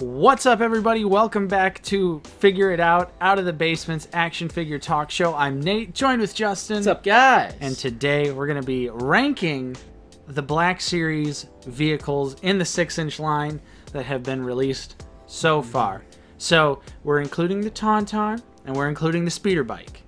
What's up, everybody? Welcome back to Figure It Out, Out of the Basement's action figure talk show. I'm Nate, joined with Justin. What's up, guys? And today we're going to be ranking the Black Series vehicles in the 6 inch line that have been released so mm-hmm. far. So we're including the Tauntaun and we're including the speeder bike.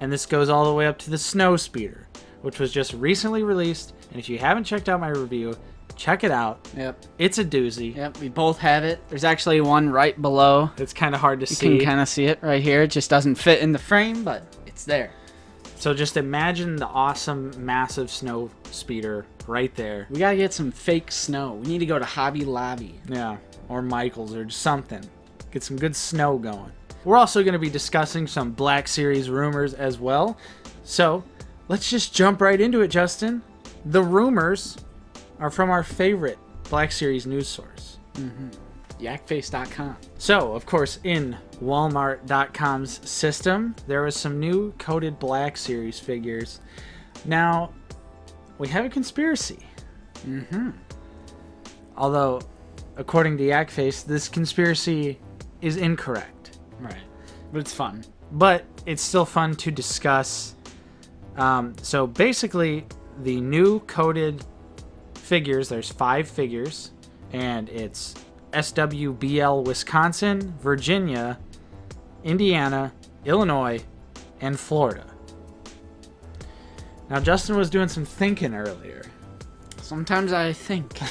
And this goes all the way up to the Snow Speeder, which was just recently released. And if you haven't checked out my review, check it out. Yep. It's a doozy. Yep. We both have it. There's actually one right below. It's kind of hard to You see. You can kind of see it right here. It just doesn't fit in the frame, but it's there. So just imagine the awesome, massive snow speeder right there. We gotta get some fake snow. We need to go to Hobby Lobby. Yeah, or Michaels or something. Get some good snow going. We're also going to be discussing some Black Series rumors as well. So let's just jump right into it, Justin. The rumors are from our favorite Black Series news source. Yakface.com. So, of course, in Walmart.com's system, there was some new coded Black Series figures. Now, we have a conspiracy. Mm-hmm. Although, according to Yakface, this conspiracy is incorrect. Right. But it's fun. But it's still fun to discuss. Um, so basically, the new coded figures, there's five figures, and it's SWBL Wisconsin, Virginia, Indiana, Illinois, and Florida. Now, Justin was doing some thinking earlier. Sometimes I think.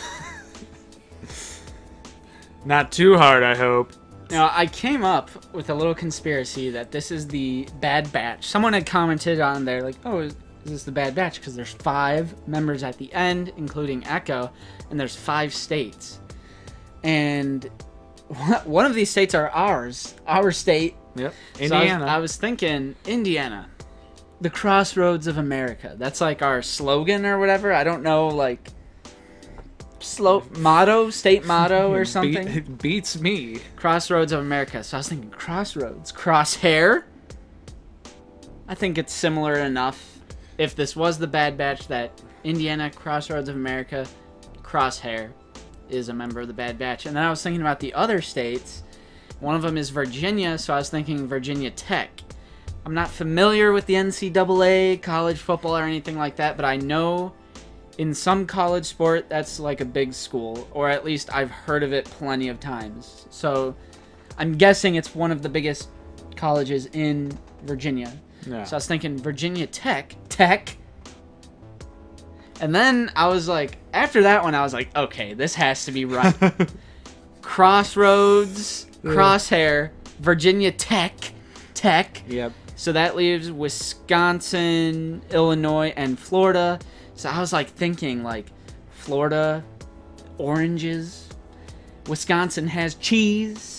Not too hard, I hope. Now, I came up with a little conspiracy that this is the Bad Batch. Someone had commented on there, like, oh, is, is this the Bad Batch? Because there's five members at the end, including Echo, and there's five states. And one of these states are ours, our state. Yep. So I was- Indiana. I was, thinking, Indiana, the crossroads of America. That's like our slogan or whatever. I don't know, like, slow motto, state motto or something. Beat- beats me. Crossroads of America. So I was thinking Crossroads. Crosshair. I think it's similar enough. If this was the Bad Batch, that Indiana Crossroads of America, Crosshair is a member of the Bad Batch. And then I was thinking about the other states. One of them is Virginia, so I was thinking Virginia Tech. I'm not familiar with the NCAA, college football, or anything like that, but I know in some college sport that's like a big school or at least i've heard of it plenty of times so i'm guessing it's one of the biggest colleges in virginia So i was thinking virginia tech tech and then i was like after that one i was like okay this has to be right crossroads crosshair virginia tech tech yep. so that leaves Wisconsin, Illinois, and Florida. So I was like thinking like Florida, oranges. Wisconsin has cheese.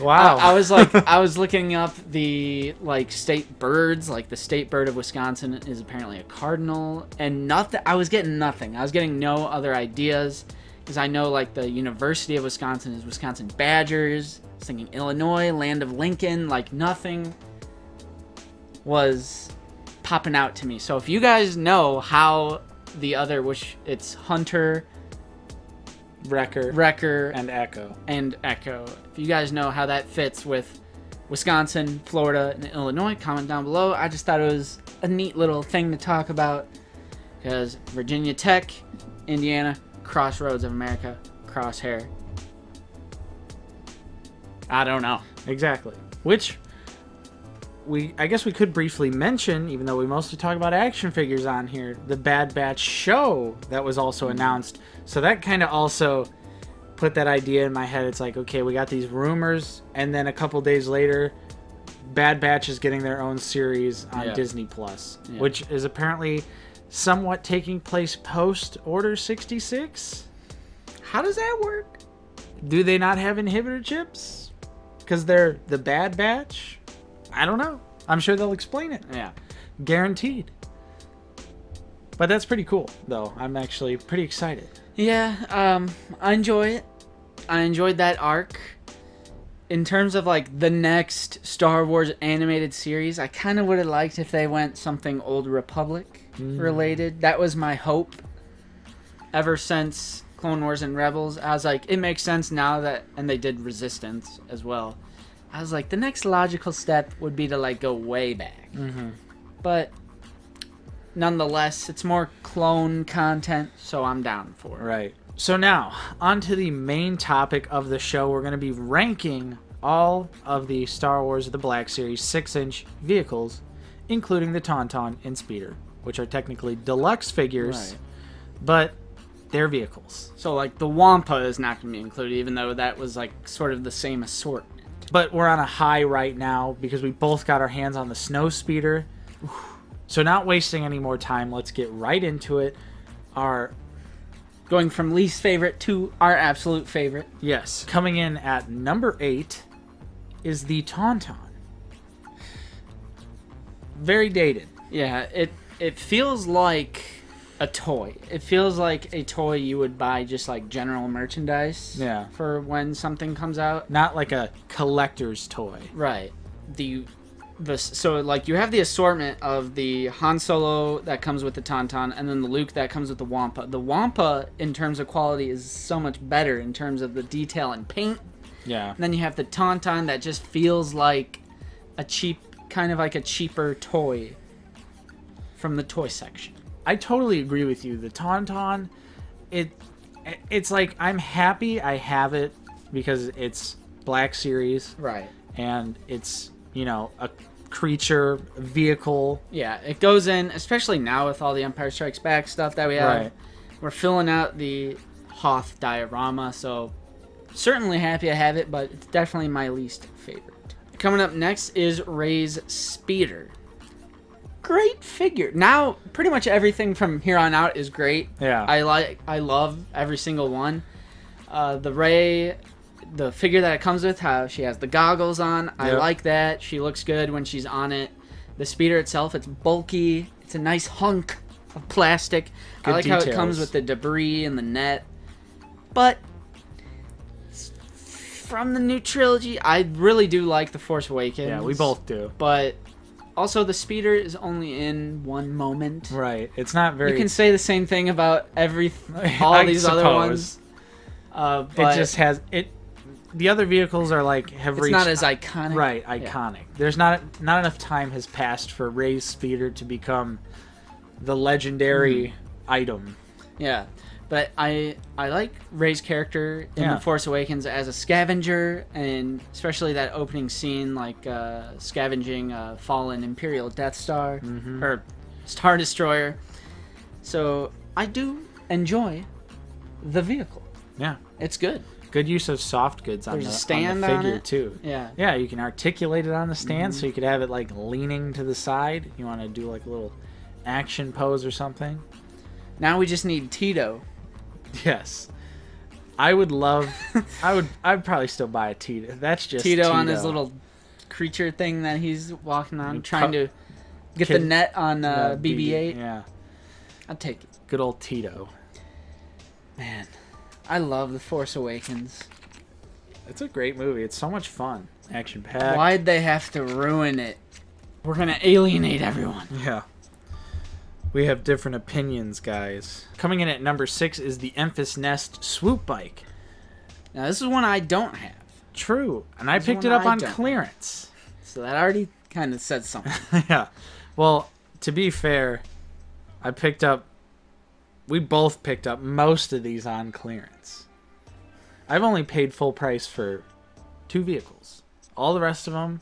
Wow. I, I was like I was looking up the like state birds, like the state bird of Wisconsin is apparently a cardinal and nothing I was getting nothing. I was getting no other ideas because I know like the University of Wisconsin is Wisconsin Badgers. I was thinking Illinois, land of Lincoln, like nothing was popping out to me. So if you guys know how the other which it's Hunter, Wrecker Wrecker, and Echo. and Echo. If you guys know how that fits with Wisconsin, Florida, and Illinois, comment down below. I just thought it was a neat little thing to talk about because Virginia Tech, Indiana, Crossroads of America, Crosshair. I don't know. Exactly. Which we I guess we could briefly mention, even though we mostly talk about action figures on here, the Bad Batch show that was also mm-hmm. announced. So that kind of also put that idea in my head. It's like, okay, we got these rumors, and then a couple days later, Bad Batch is getting their own series on Yeah. Disney Plus, Yeah. which is apparently somewhat taking place post Order 66. How does that work? Do they not have inhibitor chips? Because they're the Bad Batch? I don't know. I'm sure they'll explain it. Yeah. Guaranteed. But that's pretty cool, though. I'm actually pretty excited. Yeah, um, I enjoy it. I enjoyed that arc. In terms of like the next Star Wars animated series, I kind of would have liked if they went something Old Republic related. That was my hope. Ever since Clone Wars and Rebels. I was like, it makes sense now that, and they did Resistance as well. I was like, the next logical step would be to like go way back. Mm-hmm. But nonetheless, it's more clone content, so I'm down for it. Right. So now, on to the main topic of the show. We're going to be ranking all of the Star Wars The Black Series 6 inch vehicles, including the Tauntaun and Speeder, which are technically deluxe figures, Right. but they're vehicles. So like the Wampa is not going to be included, even though that was like sort of the same assortment. But we're on a high right now because we both got our hands on the Snow Speeder. So, not wasting any more time, let's get right into it. Our Going from least favorite to our absolute favorite. Yes. Coming in at number eight is the Tauntaun. Very dated. Yeah, it it feels like a toy. It feels like a toy you would buy just like general merchandise. Yeah. For when something comes out. Not like a collector's toy. Right. The the so like you have the assortment of the Han Solo that comes with the Tauntaun and then the Luke that comes with the Wampa. The Wampa in terms of quality is so much better in terms of the detail and paint. Yeah. And then you have the Tauntaun that just feels like a cheap kind of like a cheaper toy from the toy section. I totally agree with you. The Tauntaun, it, it's like I'm happy I have it because it's Black Series Right. and it's you know a creature vehicle. Yeah, it goes in, especially now with all the Empire Strikes Back stuff that we have. Right. We're filling out the Hoth diorama, so certainly happy I have it, but it's definitely my least favorite. Coming up next is Rey's Speeder. Great figure. Now, pretty much everything from here on out is great. Yeah. I like, I love every single one. Uh, the Rey, the figure that it comes with, how she has the goggles on. I like that. She looks good when she's on it. The speeder itself, it's bulky. It's a nice hunk of plastic. Good I like how it comes with the debris and the net. But from the new trilogy, I really do like the Force Awakens. yeah, we both do. But also, the speeder is only in one moment. Right. It's not very. You can say the same thing about every all these other ones. Uh, but it just has it. The other vehicles are like have it's reached not as iconic. right Yeah. iconic. There's not not enough time has passed for Rey's speeder to become the legendary Hmm. item. Yeah, but I I like Rey's character in Yeah. the Force Awakens as a scavenger, and especially that opening scene, like uh, scavenging a fallen Imperial Death Star Mhm. or Star Destroyer. So I do enjoy the vehicle. Yeah, It's good. good use of soft goods on There's the, a stand on the on figure it. too. Yeah. Yeah, you can articulate it on the stand, Mm-hmm. so you could have it like leaning to the side. You want to do like a little action pose or something. Now we just need Teedo. Yes, I would love. I would. I'd probably still buy a Teedo. That's just Teedo, on his little creature thing that he's walking on, trying to get kid- the net on uh, uh, BB-8. Yeah, I'll take it. good old Teedo. Man, I love The Force Awakens. It's a great movie. It's so much fun. Action packed. Why'd they have to ruin it? We're gonna alienate everyone. Yeah. We have different opinions, guys. Coming in at number six is the Enfys Nest Swoop Bike. Now this is one I don't have, True, and I picked it up I on clearance. so that already kind of said something. yeah. Well, to be fair, I picked up. We both picked up most of these on clearance. I've only paid full price for two vehicles. All the rest of them,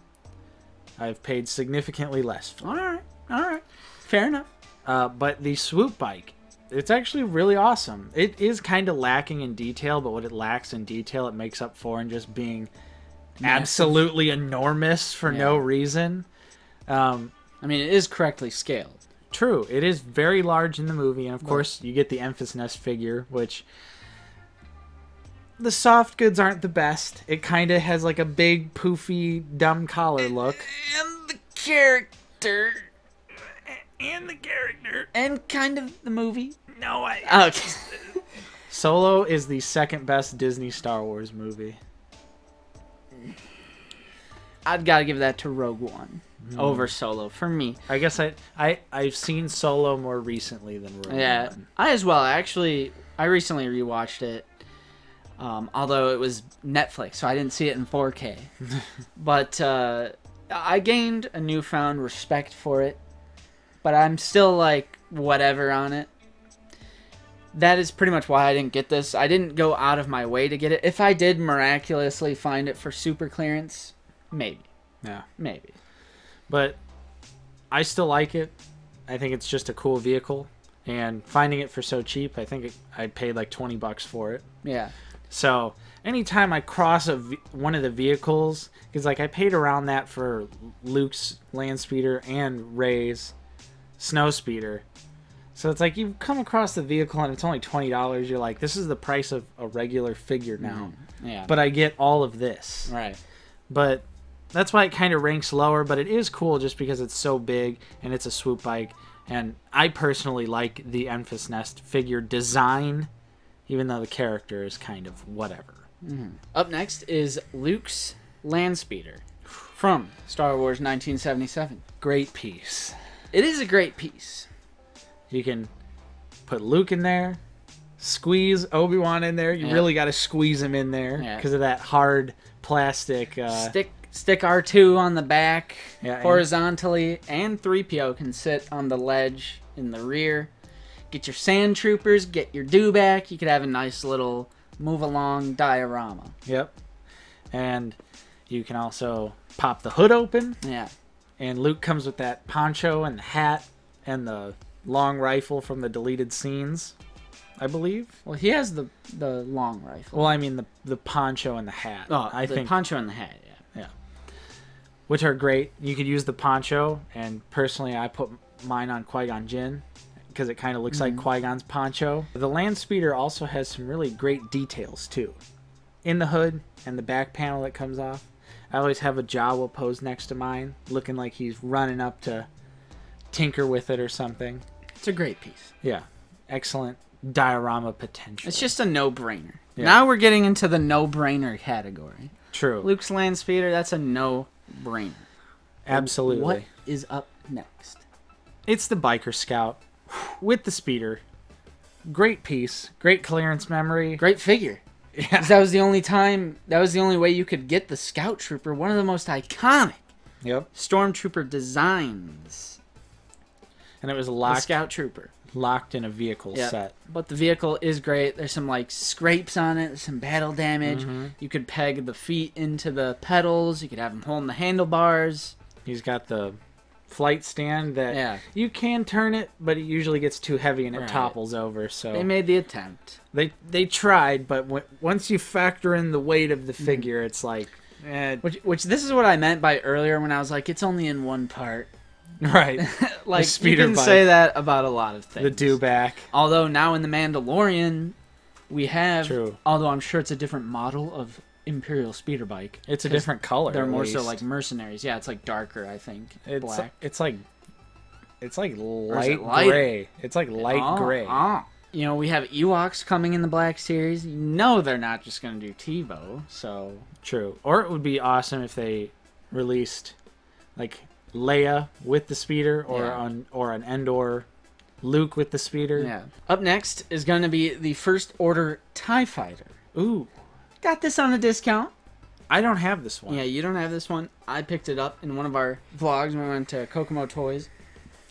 I've paid significantly less for. all right, all right, fair enough. Uh, but the swoop bike, it's actually really awesome. It is kind of lacking in detail, but what it lacks in detail, it makes up for in just being Massive. absolutely enormous for no reason. Um, I mean, it is correctly scaled. true, it is very large in the movie, and of course, you get the Enfys Nest figure, which the soft goods aren't the best. It kind of has like a big, poofy, dumb collar look. And the character, And the character. and kind of the movie. No, I. Okay. Solo is the second best Disney Star Wars movie. I'd gotta give that to Rogue One over Solo for me. I guess I I I've seen Solo more recently than Rogue Yeah, One. Yeah, I as well. Actually, I recently rewatched it. Um, although it was Netflix, so I didn't see it in 4K. but uh, I gained a newfound respect for it. But I'm still like whatever on it. That is pretty much why I didn't get this. I didn't go out of my way to get it. If I did miraculously find it for super clearance, maybe, Yeah. maybe. But I still like it. I think it's just a cool vehicle. And finding it for so cheap, I think it, I paid like 20 bucks for it. Yeah. So anytime I cross a one of the vehicles, because like I paid around that for Luke's land speeder and Rey's snow speeder. So it's like you come across the vehicle and it's only twenty dollars. You're like, this is the price of a regular figure now, mm, Yeah. but I get all of this. right. But that's why it kind of ranks lower. But it is cool just because it's so big and it's a swoop bike. And I personally like the Enfys Nest figure design, even though the character is kind of whatever. Mm-hmm. Up next is Luke's Landspeeder from Star Wars 1977. Great piece. It is a great piece. You can put Luke in there, squeeze Obi Wan in there. You Yeah. really got to squeeze him in there Yeah. because of that hard plastic. Uh, stick stick R2 on the back Yeah, horizontally, and 3PO can sit on the ledge in the rear. Get your sand troopers, get your dewback. You could have a nice little move along diorama. Yep. And you can also pop the hood open, Yeah. And Luke comes with that poncho and the hat and the long rifle from the deleted scenes, I believe. Well, he has the the long rifle. Well, I mean the the poncho and the hat. Oh, I the think poncho and the hat. Yeah. yeah. which are great. You could use the poncho, and personally, I put mine on Qui Gon Jinn because it kind of looks like mm-hmm. Qui Gon's poncho. The land speeder also has some really great details too, in the hood and the back panel that comes off. I always have a Jawa pose next to mine, looking like he's running up to tinker with it or something. It's a great piece. Yeah, excellent diorama potential. It's just a no-brainer. Yeah. Now we're getting into the no-brainer category. true, Luke's land speeder, that's a no-brainer. absolutely. What is up next? It's the biker scout with the speeder. Great piece, great clearance memory. Great figure. Yeah. That was the only time. That was the only way you could get the Scout Trooper, one of the most iconic Yep. Stormtrooper designs. And it was The Scout Trooper. locked in a vehicle Yeah. set. But the vehicle is great. There's some like scrapes on it. There's some battle damage. Mm-hmm. You could peg the feet into the pedals. You could have them holding the handlebars. He's got the flight stand that Yeah. you can turn it, but it usually gets too heavy and it Right. topples over. So They made the attempt. they they tried, but w- once you factor in the weight of the Mm-hmm. figure, it's like, eh, Which, which this is what I meant by earlier when I was like, it's only in one part. right. like you speeder can bike. say that about a lot of things. the dewback. Although now in the Mandalorian, we have. True. Although I'm sure it's a different model of Imperial speeder bike. It's a different color. They're more so like mercenaries. Yeah, it's like darker. I think it's black. it's like it's like light it lighter? gray. It's like uh, light Oh, gray. oh. You know, we have Ewoks coming in the Black Series. You know they're not just gonna do Teebo. So True. Or it would be awesome if they released like Leia with the speeder or Yeah. on or an Endor Luke with the speeder. yeah. Up next is gonna be the First Order Tie Fighter. Ooh. Got this on a discount. I don't have this one. Yeah, you don't have this one. I picked it up in one of our vlogs when we went to Kokomo Toys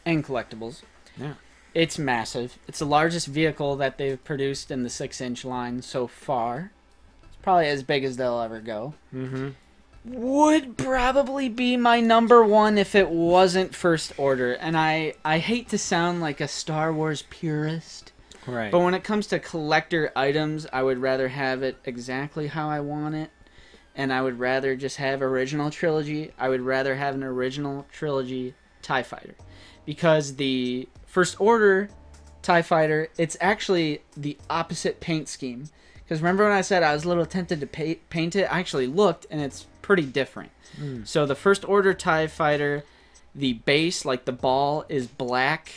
and Collectibles. Yeah. It's massive. It's the largest vehicle that they've produced in the six inch line so far. It's probably as big as they'll ever go. Mm-hmm. Would probably be my number one if it wasn't First Order. And I, I hate to sound like a Star Wars purist, Right. but when it comes to collector items, I would rather have it exactly how I want it. And I would rather just have original trilogy. I would rather have an original trilogy TIE fighter. Because the First Order TIE fighter, it's actually the opposite paint scheme. Because remember when I said I was a little tempted to pa- paint it? I actually looked and it's pretty different. Hmm. So the First Order TIE fighter, the base, like the ball, is black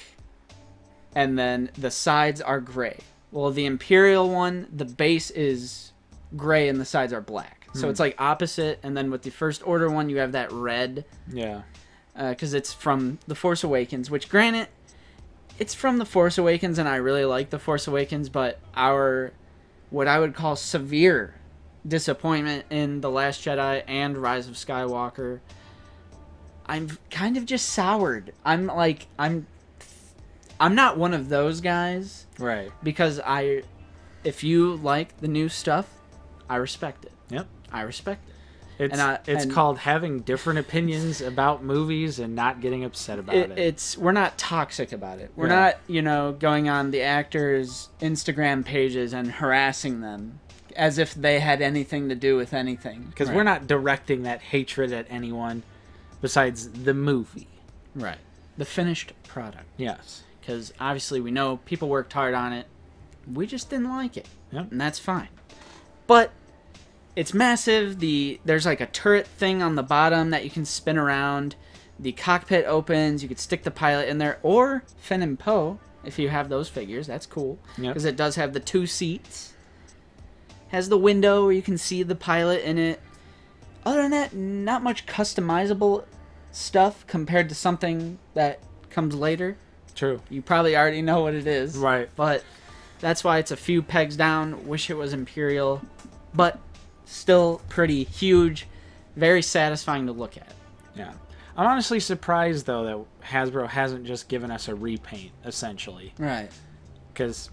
and then the sides are gray. Well, the Imperial one, the base is gray and the sides are black. So hmm. it's like opposite. And then with the First Order one, you have that red yeah. Uh, because it's from The Force Awakens, which, granted, it's from the Force Awakens, and I really like the Force Awakens, but our what I would call severe disappointment in the Last Jedi and Rise of Skywalker. I'm kind of just soured. I'm like I'm I'm not one of those guys Right. because I if you like the new stuff, I respect it. Yep. I respect it. It's I- it's and- called having different opinions about movies and not getting upset about it, it. it's we're not toxic about it. We're Yeah. not, you know, going on the actors' Instagram pages and harassing them as if they had anything to do with anything. Because Right. we're not directing that hatred at anyone besides the movie. right. The finished product. Yes. Because obviously we know people worked hard on it. We just didn't like it. Yep. And that's fine. But it's massive. The there's like a turret thing on the bottom that you can spin around. The cockpit opens. You could stick the pilot in there, or Finn and Poe if you have those figures. That's cool Yep. because it does have the two seats. Has the window where you can see the pilot in it. Other than that, not much customizable stuff compared to something that comes later. True. You probably already know what it is. Right. But that's why it's a few pegs down. Wish it was Imperial. But still pretty huge. Very satisfying to look at. Yeah. I'm honestly surprised though that Hasbro hasn't just given us a repaint essentially Right. because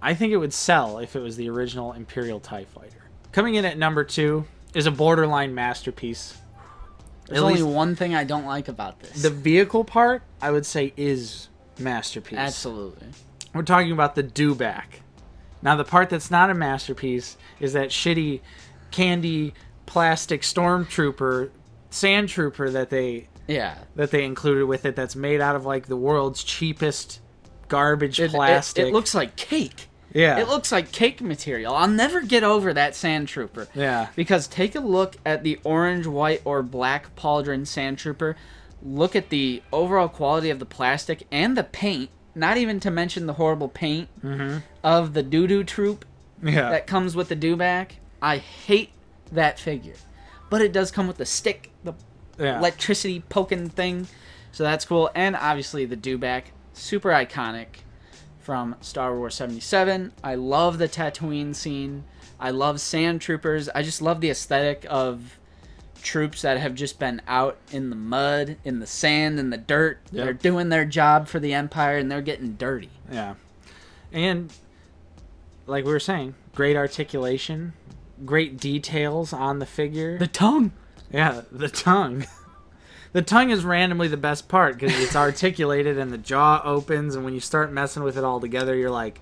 I think it would sell if it was the original Imperial Tie Fighter. Coming in at number two is a borderline masterpiece. There's At only one thing I don't like about this. the vehicle part, I would say, is masterpiece. Absolutely. We're talking about the dewback. Now, the part that's not a masterpiece is that shitty candy plastic stormtrooper, sand trooper that they Yeah. that they included with it. That's made out of like the world's cheapest garbage It, it- plastic. it looks like cake. Yeah, It looks like cake material. I'll never get over that sand trooper. yeah, Because take a look at the orange, white, or black pauldron sand trooper. Look at the overall quality of the plastic and the paint. Not even to mention the horrible paint mm-hmm. of the doo doo troop yeah. that comes with the dewback. I hate that figure, but it does come with the stick, the yeah. electricity poking thing, so that's cool. And obviously the dewback, super iconic from Star Wars 77. I love the Tatooine scene. I love sand troopers. I just love the aesthetic of troops that have just been out in the mud, in the sand, in the dirt. Yep. They're doing their job for the Empire and they're getting dirty. Yeah. And like we were saying, great articulation, great details on the figure. The tongue. yeah, the tongue. the tongue is randomly the best part because it's articulated and the jaw opens, and when you start messing with it all together, you're like,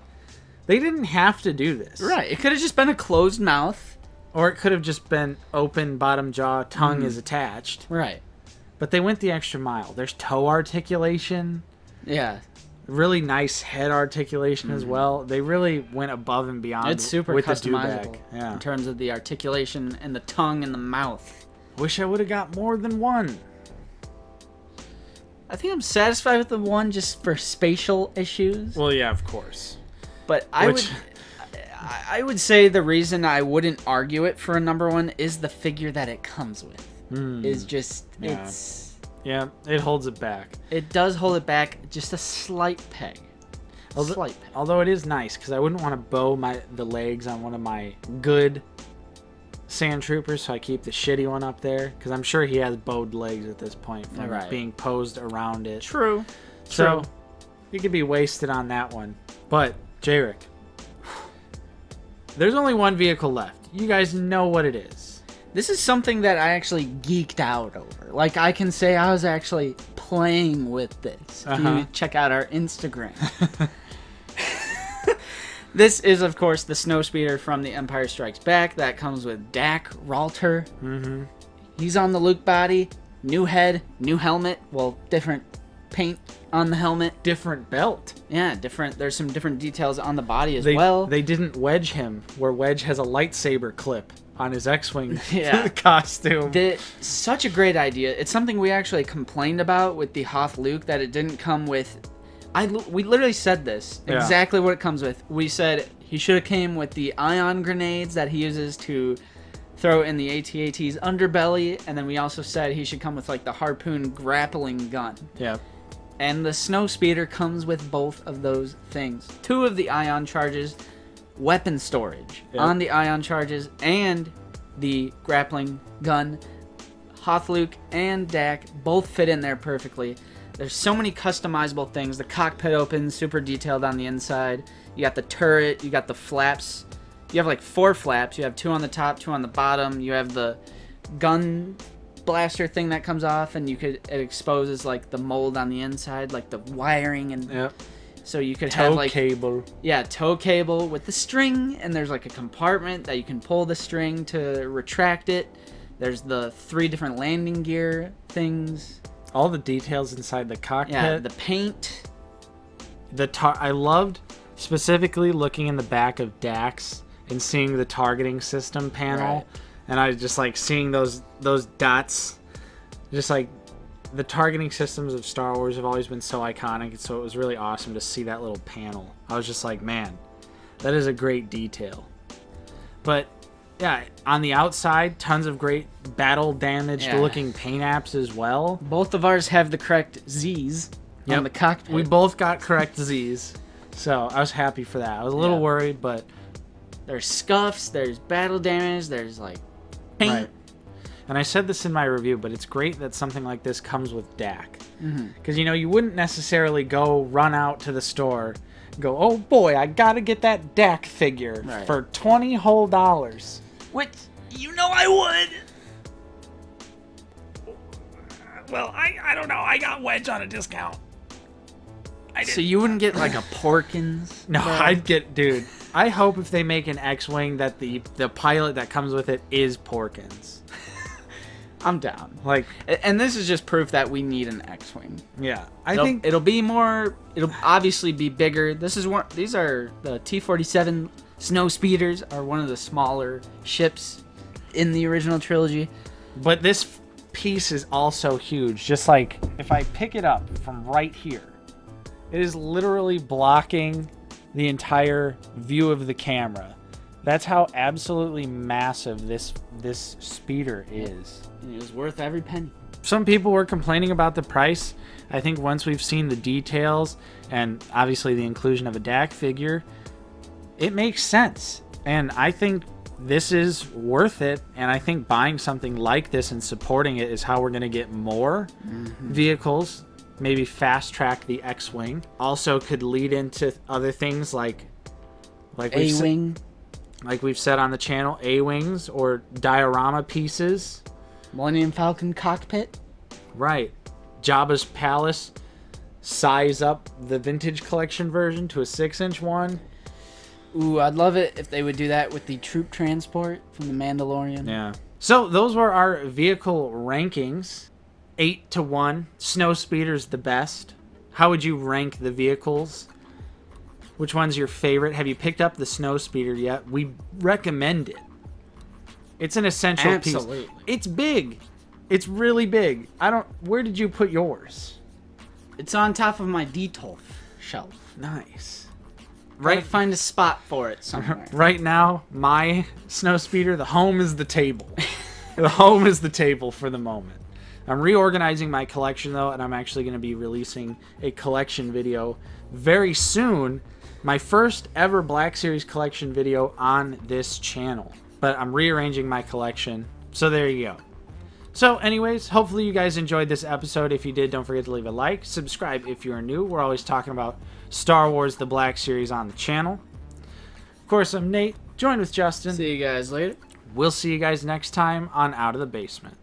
they didn't have to do this. Right. It could have just been a closed mouth. Or it could have just been open bottom jaw, tongue Mm. is attached. Right. But they went the extra mile. There's toe articulation, Yeah. really nice head articulation as well. They really went above and beyond. It's super with the customizable. Yeah. in terms of the articulation and the tongue and the mouth. Wish I would have got more than one. I think I'm satisfied with the one just for spatial issues. Well, yeah, of course. but I which- would I, I would say the reason I wouldn't argue it for a number one is the figure that it comes with. Hmm. Is just. Yeah. it's Yeah, it holds it back. it does hold it back just a slight peg. A Although- slight peg. Although it is nice because I wouldn't want to bow my the legs on one of my good sand troopers, so I keep the shitty one up there because I'm sure he has bowed legs at this point from Right. being posed around it. True. So you could be wasted on that one. But Jarick, there's only one vehicle left. You guys know what it is. This is something that I actually geeked out over. Like I can say I was actually playing with this. Uh-huh. you check out our Instagram. this is of course the snowspeeder from the Empire Strikes Back that comes with Dak Ralter. Mm-hmm. He's on the Luke body, new head, new helmet, well different paint on the helmet. Different belt. Yeah, different there's some different details on the body as They well. they didn't wedge him where Wedge has a lightsaber clip on his X-wing Yeah. costume. The, such a great idea. It's something we actually complained about with the Hoth Luke that it didn't come with. I we literally said this Yeah. exactly what it comes with. We said he should have came with the ion grenades that he uses to throw in the AT-AT's underbelly, and then we also said he should come with like the harpoon grappling gun. yeah. And the snow speeder comes with both of those things. Two of the ion charges, weapon storage Yep. on the ion charges, and the grappling gun. Hoth Luke and Dak both fit in there perfectly. There's so many customizable things. The cockpit opens, super detailed on the inside. You got the turret, you got the flaps. You have like four flaps. You have two on the top, two on the bottom. You have the gun blaster thing that comes off, and you could it exposes like the mold on the inside, like the wiring, and Yep. so you could have Tow like cable. yeah, tow cable with the string, and there's like a compartment that you can pull the string to retract it. There's the three different landing gear things. All the details inside the cockpit. Yeah, the paint. the tar- I loved specifically looking in the back of Dak's and seeing the targeting system panel, Right. and I just like seeing those those dots, just like the targeting systems of Star Wars have always been so iconic, so it was really awesome to see that little panel. I was just like, man, that is a great detail. But yeah, on the outside, tons of great battle damaged Yeah. looking paint apps as well. Both of ours have the correct Z's Yep. on the cockpit. We both got correct Z's, so I was happy for that. I was a little Yeah. worried, but there's scuffs, there's battle damage, there's like paint. Right. And I said this in my review, but it's great that something like this comes with Dak. Mm-hmm. Because, you know, you wouldn't necessarily go run out to the store and go, oh boy, I gotta get that Dak figure Right. for 20 whole dollars. Which you know I would. Well, I, I don't know. I got Wedge on a discount. I So you wouldn't get like a Porkins? No, bro? I'd get, dude. I hope if they make an X-wing that the the pilot that comes with it is Porkins. I'm down. Like, And this is just proof that we need an X-wing. yeah, I it'll, think it'll be more. It'll obviously be bigger. This is one. These are the T-47 snow speeders. Are one of the smaller ships in the original trilogy. But this piece is also huge. Just like if I pick it up from right here, it is literally blocking the entire view of the camera. That's how absolutely massive this this speeder is. And it was worth every penny. Some people were complaining about the price. I think once we've seen the details and obviously the inclusion of a Dak figure, it makes sense. And I think this is worth it. And I think buying something like this and supporting it is how we're going to get more mm-hmm. vehicles. Maybe fast track the X Wing. Also, could lead into other things like. Like we've, A-wing, like we've said on the channel, A Wings or diorama pieces. Millennium Falcon cockpit. Right. Jabba's palace. Size up the vintage collection version to a six inch one. Ooh, I'd love it if they would do that with the troop transport from the Mandalorian. Yeah. So those were our vehicle rankings. Eight to one. Snow Speeder's the best. How would you rank the vehicles? Which one's your favorite? Have you picked up the Snow Speeder yet? We recommend it. It's an essential Absolutely. piece. It's big. It's really big. I don't. Where did you put yours? It's on top of my Detolf shelf. Nice. Right, find a spot for it somewhere. Right now, my snow speeder, the home is the table. the home is the table for the moment. I'm reorganizing my collection though, and I'm actually going to be releasing a collection video very soon. My first ever Black Series collection video on this channel. But I'm rearranging my collection. So there you go. So, anyways, hopefully you guys enjoyed this episode. If you did, don't forget to leave a like, subscribe if you're new. We're always talking about Star Wars The Black Series on the channel. Of course, I'm Nate, joined with Justin. See you guys later. We'll see you guys next time on Out of the Basement.